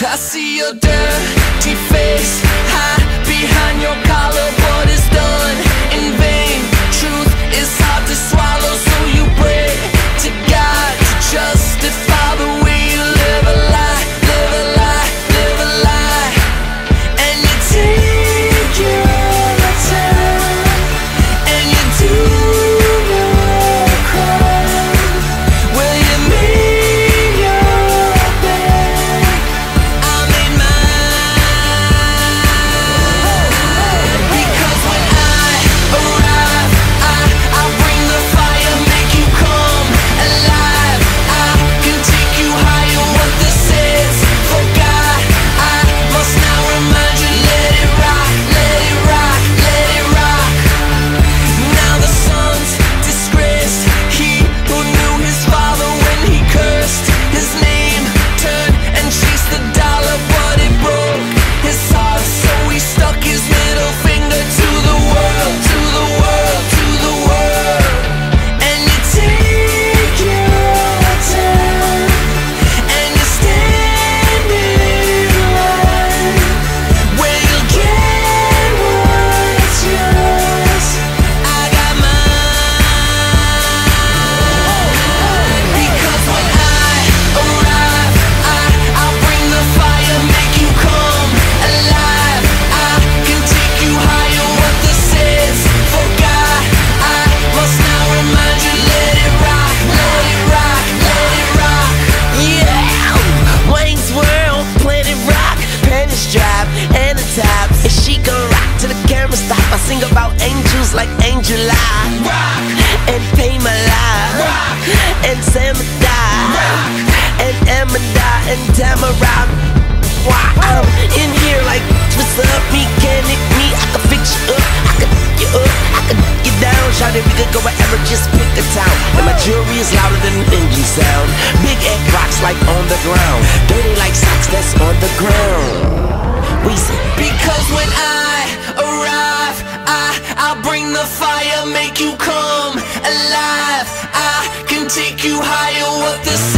I see your dirty face hide behind your collar, but it's done drop and the top. And she gon' rock till the camera stop. I sing about angels like Angel Eye. Rock and pay my life. Rock and Sam die. And Emma and Tamara. Why I'm in here like what's up, mechanic me? I can fix you up, I can you up, I can get down. Shout it, we could go wherever, just pick a town. And my jewelry is louder than an engine sound. Big egg rocks like on the ground. Dirty like take you higher. What this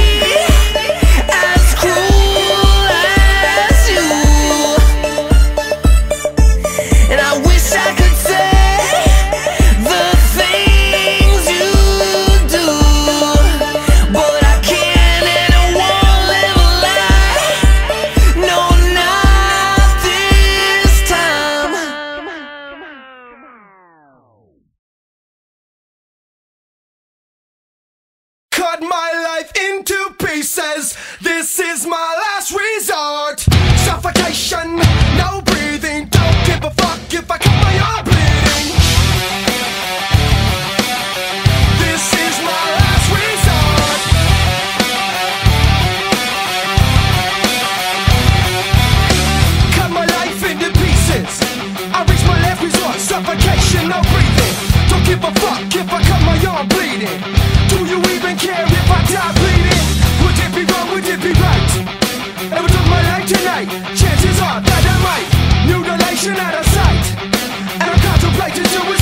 into pieces. This is my last resort. Suffocation, no breathing. Don't give a fuck if I cut my arm bleeding. This is my last resort. Cut my life into pieces. I reach my last resort. Suffocation, no breathing. Don't give a fuck if I cut my arm bleeding. Do you even care if I die bleeding? Tonight? Chances are that I might. Mutilation out of sight. And I'm contemplating suicide.